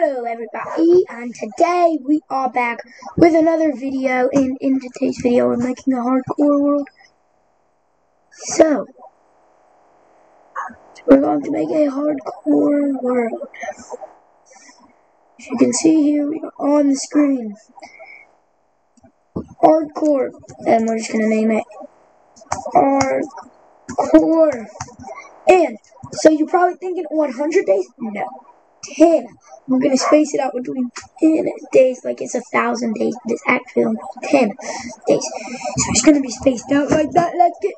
Hello everybody, and today we are back with another video, and in today's video we're making a hardcore world. So, we're going to make a hardcore world. As you can see here, we are on the screen. Hardcore, and we're just going to name it Hardcore. And, so you're probably thinking 100 days? No. 10. We're to space it out between 10 days, like it's a thousand days, but it's actually only 10 days. So it's to be spaced out like that. Let's get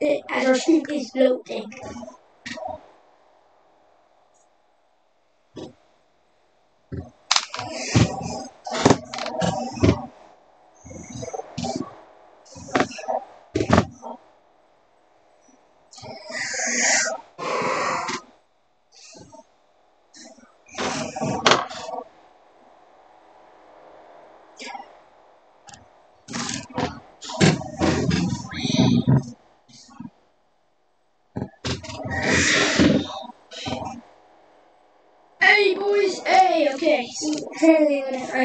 it as our is floating. Hey boys, hey, okay, so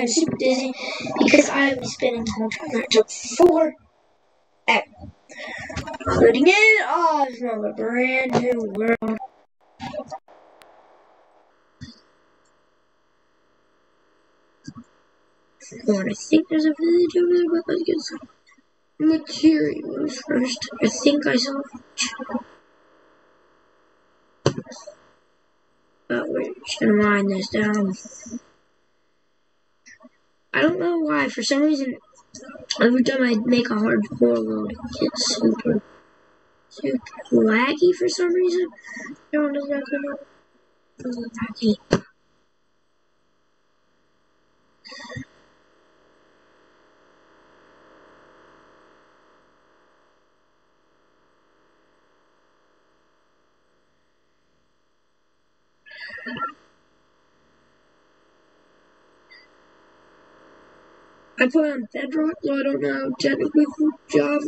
I'm super dizzy because I was spending time that took four Putting it off from a brand new world. And I think there's a village over there, but let's get some materials first. I think I saw but oh, we're just gonna mine this down. I don't know why, for some reason, every time I make a hardcore load, it gets super, super laggy for some reason. I don't know exactly what laggy. I play on Bedrock, so I don't know technically who don't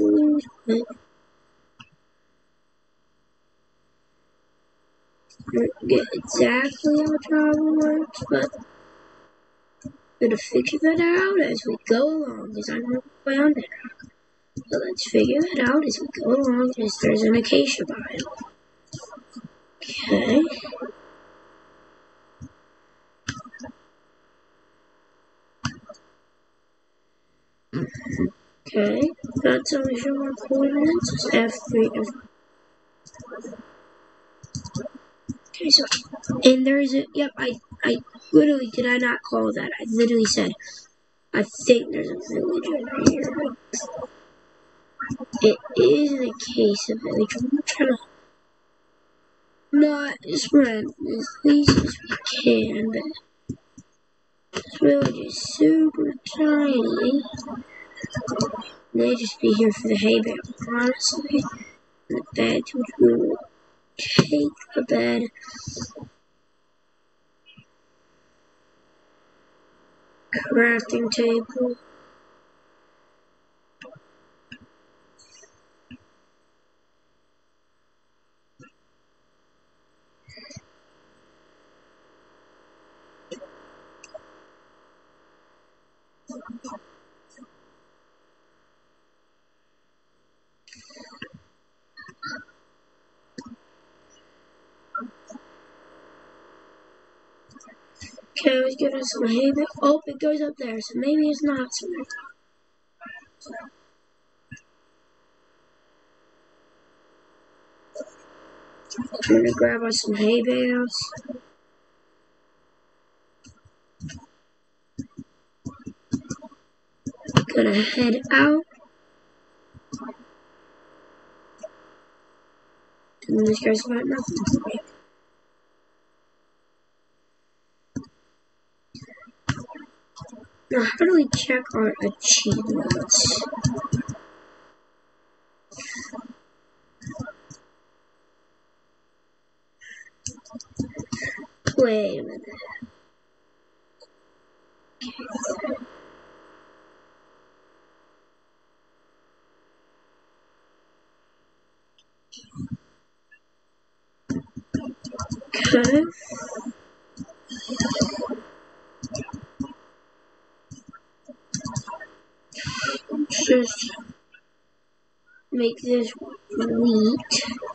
get exactly how Java works, but gonna figure that out as we go along, because I'm play on Bedrock. So let's figure that out as we go along, because there's an acacia biome. Okay. Okay, that's more coordinates. F3, F. Okay, so, and there is a, yep, I, I literally, did I not call that? I literally said, I think there's a village over here. It is a case of village. I'm trying to not spread as least as we can, but this village is super tiny. May just be here for the hay bale, honestly. The bed, we will take the bed. Crafting table. Okay, let's give it some hay. Oh, it goes up there, so maybe it's not smart. I'm gonna grab us some hay bales. Gonna head out. And. Now, how do we check our achievements? Wait a minute. Okay. Just make this wheat.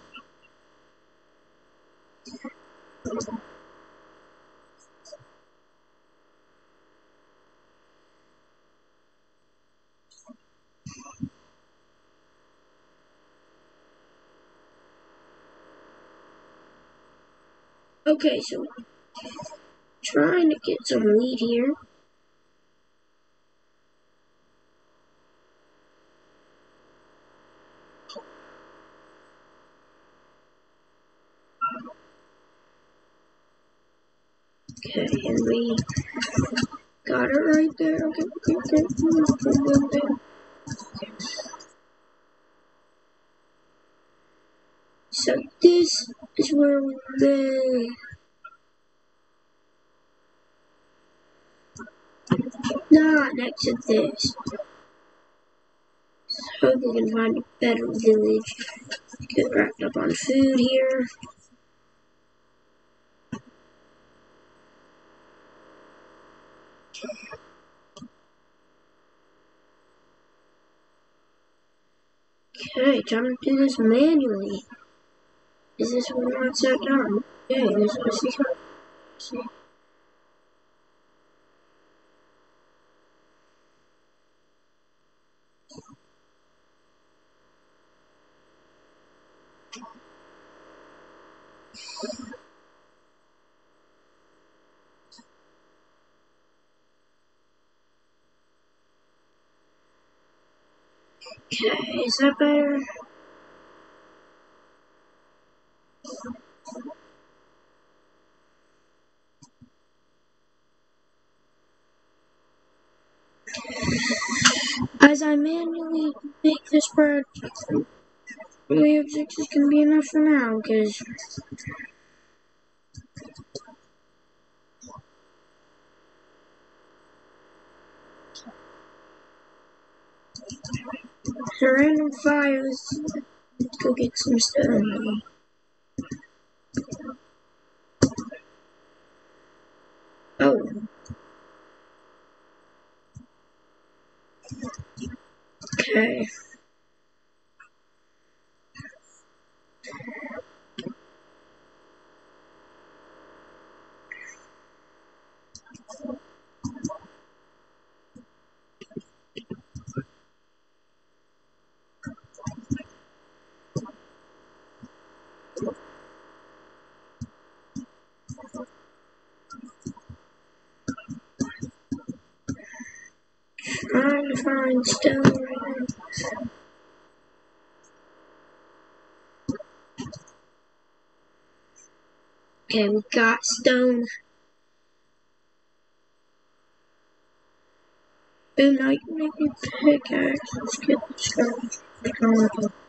Okay, so trying to get some wheat here. Okay, and we got it right there. Okay, okay, okay. okay. So this is where we live. Not next to this. So we can find a better village. Get wrapped up on food here. Okay, trying to do this manually. Is this one not set down? Okay, this is see. Okay, is that better? As I manually make this have six is gonna be enough for now, because the random fires. Let's go get some stone. Oh. Okay. Trying to find stone right now. Okay, we got stone. Boom, now you can make me pickaxe. Let's get the stone.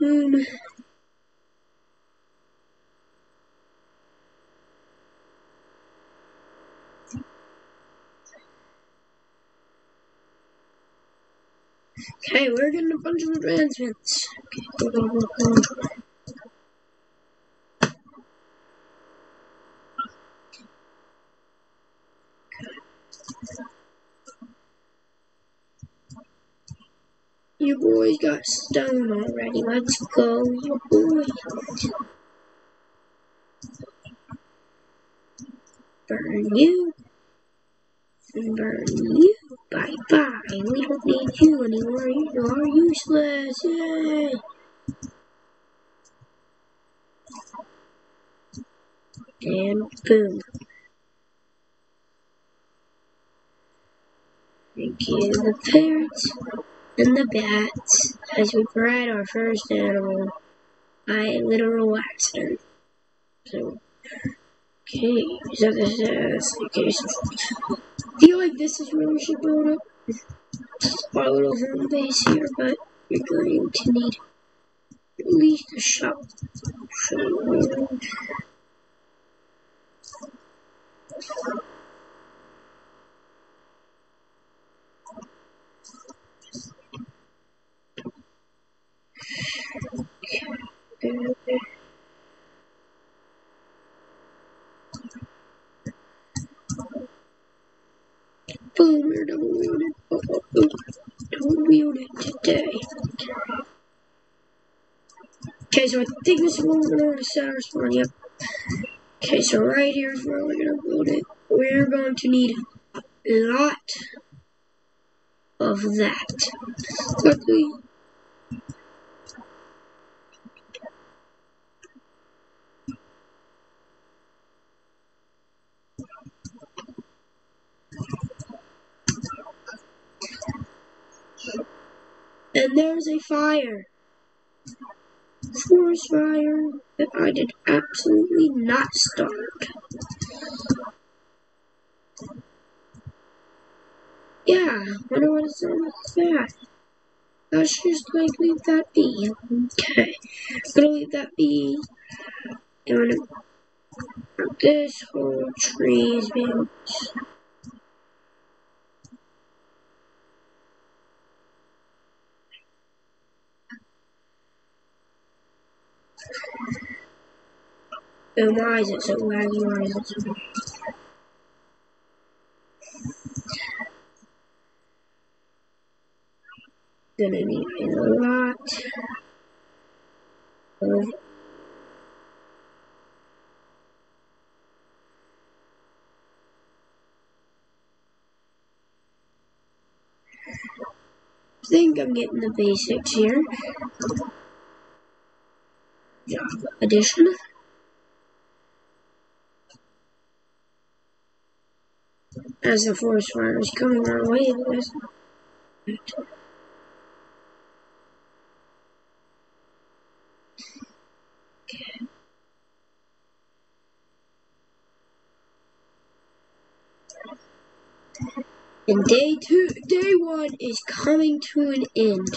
Okay, we're getting a bunch of advancements. Okay, go, go, go, go. You boys got stone already. Let's go, you boys. Burn you. Burn you. Bye bye. We don't need you anymore. You are useless. Yay. And boom. Thank you, the parrots and the bats, as we bred our first animal by literal accident. So, okay, so this is, okay, so I feel like this is where we should build up our little home base here, but you're going to need at least a shop. So, We're double wielded. Oh, oh, oh. Double wielded today. Okay, so I think this is where we're going to set our spawn. Yep. Okay, so right here is where we're going to build it. We're going to need a lot of that. Luckily, And there's a fire. Forest fire that I did absolutely not start. Yeah, wonder what it's on with that. Let's just like leave that be. Okay. I'm Gonna leave that be. And this whole tree is being Then why is it so laggy? Why is it so Gonna need a lot of I think I'm getting the basics here. Java edition. As the forest fire is coming our way, there's And day two, day one is coming to an end.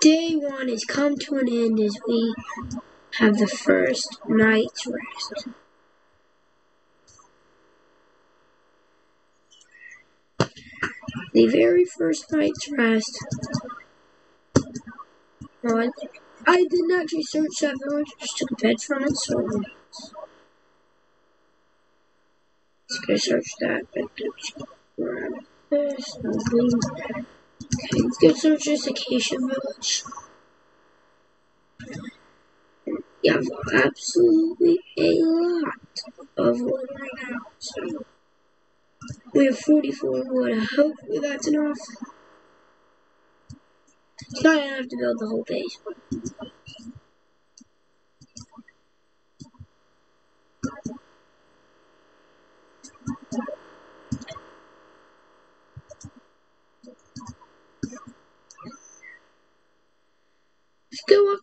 Day one has come to an end as we have the first night's rest. The very first night's rest. Well, I, didn't actually search that village, I just took a bed from it, so let's go search that. Grab this, Okay, let's search this Acacia Village. Have absolutely a lot of wood right now, so we have 44 wood. Hopefully that's enough. It's not enough to build the whole base. go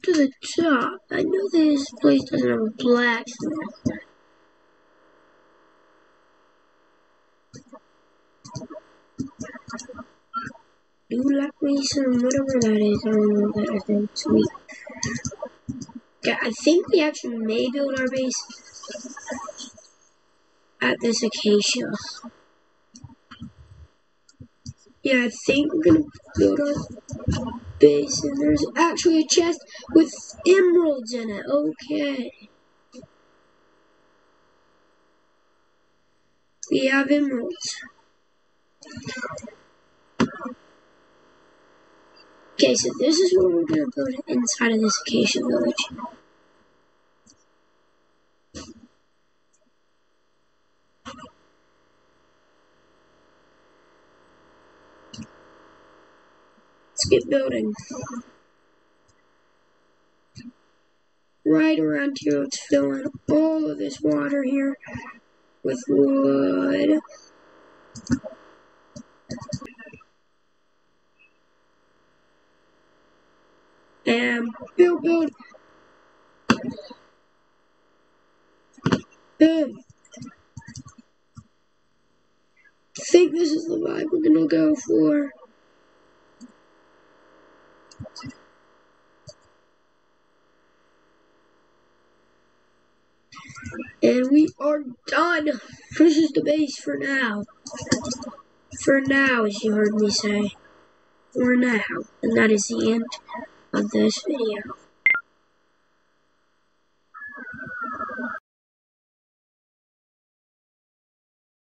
to the top. I know this place doesn't have a blacksmith. Do me some whatever that is. I don't know that I think sweet. Okay, I think we actually may build our base at this acacia. Yeah, I think we're gonna build our base, and there's actually a chest with emeralds in it. Okay. We have emeralds. Okay, so this is what we're gonna build inside of this acacia village. Get building. Right around here, let's fill in all of this water here with wood. And build, build. Boom. I think this is the vibe we're gonna go for. And we are done. This is the base for now. For now, as you heard me say. For now. And that is the end of this video.